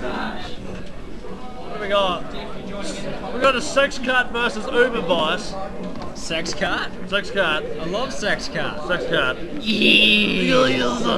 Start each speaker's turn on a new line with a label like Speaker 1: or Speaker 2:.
Speaker 1: What do we got? We got a SexCat versus Uber
Speaker 2: Vice. SexCat?
Speaker 1: Sex cut.
Speaker 2: I love SexCat.
Speaker 1: Sex cut. Yeah.